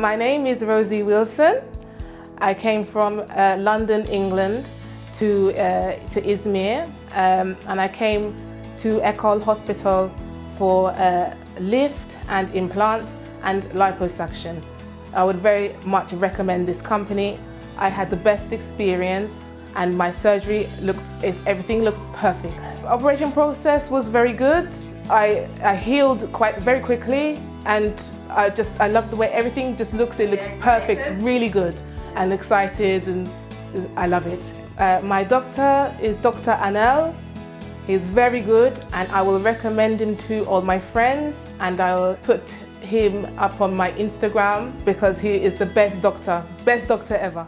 My name is Rosie Wilson. I came from uh, London, England to, uh, to Izmir um, and I came to Ekol Hospital for uh, lift and implant and liposuction. I would very much recommend this company. I had the best experience and my surgery looks, everything looks perfect. Operation process was very good. I, I healed quite very quickly and I just, I love the way everything just looks, it looks perfect, really good and excited and I love it. Uh, my doctor is Dr. Anil. He's very good and I will recommend him to all my friends and I'll put him up on my Instagram because he is the best doctor, best doctor ever.